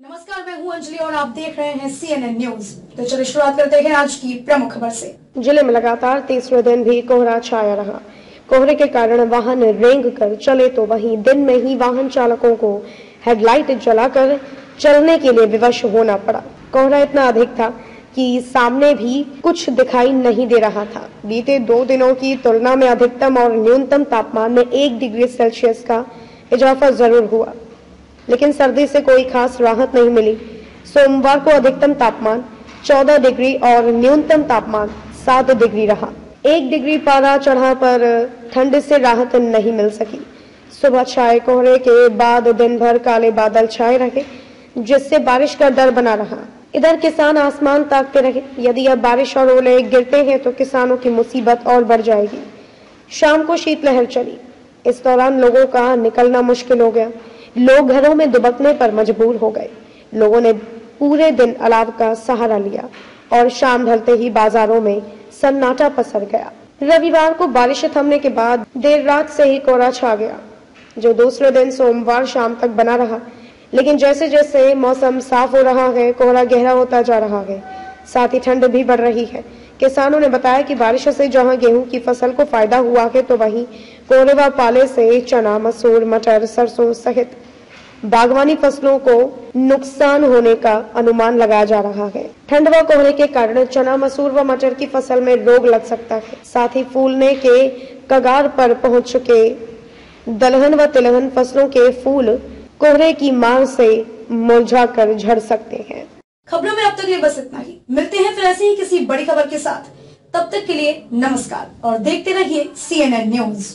नमस्कार, मैं हूँ अंजलि और आप देख रहे हैं सीएनएन न्यूज़ तो चलिए शुरुआत करते हैं आज की प्रमुख खबर से। ज़िले में लगातार तीसरे दिन भी कोहरा छाया रहा। कोहरे के कारण वाहन रेंग कर चले तो वहीं दिन में ही वाहन चालकों को हेडलाइट जलाकर चलने के लिए विवश होना पड़ा। कोहरा इतना अधिक था कि सामने भी कुछ दिखाई नहीं दे रहा था। बीते दो दिनों की तुलना में अधिकतम और न्यूनतम तापमान में एक डिग्री सेल्सियस का इजाफा ज़रूर हुआ। लेकिन सर्दी से कोई खास राहत नहीं मिली। सोमवार को अधिकतम तापमान 14 डिग्री और न्यूनतम तापमान 7 डिग्री रहा। एक डिग्री पारा चढ़ा पर ठंड से राहत नहीं मिल सकी। सुबह छाए कोहरे के बाद दिन भर काले बादल छाए रहे, जिससे बारिश का डर बना रहा। इधर किसान आसमान ताकते रहे। यदि अब बारिश और ओले गिरते हैं तो किसानों की मुसीबत और बढ़ जाएगी। शाम को शीतलहर चली। इस दौरान लोगों का निकलना मुश्किल हो गया। लोग घरों में दुबकने पर मजबूर हो गए। लोगों ने पूरे दिन अलाव का सहारा लिया और शाम ढलते ही बाजारों में सन्नाटा पसर गया। रविवार को बारिश थमने के बाद देर रात से ही कोहरा छा गया, जो दूसरे दिन सोमवार शाम तक बना रहा। लेकिन जैसे जैसे मौसम साफ़ हो रहा है, कोहरा गहरा होता जा रहा है, साथ ही ठंड भी बढ़ रही है। किसानों ने बताया कि बारिश से जहाँ गेहूँ की फ़सल को फ़ायदा हुआ है तो वहीं कोहरे व पाले से चना, मसूर, मटर, सरसों सहित बागवानी फ़सलों को नुकसान होने का अनुमान लगाया जा रहा है। ठंड व कोहरे के कारण चना, मसूर व मटर की फ़सल में रोग लग सकता है। साथ ही फूलने के कगार पर पहुँच चुके दलहन व तिलहन फ़सलों के फूल कोहरे की मांग से मुरझा कर झड़ सकते हैं। खबरों में अब तक लिए बस इतना ही। मिलते हैं फिर ऐसे ही किसी बड़ी खबर के साथ। तब तक के लिए नमस्कार और देखते रहिए सीएनएन न्यूज़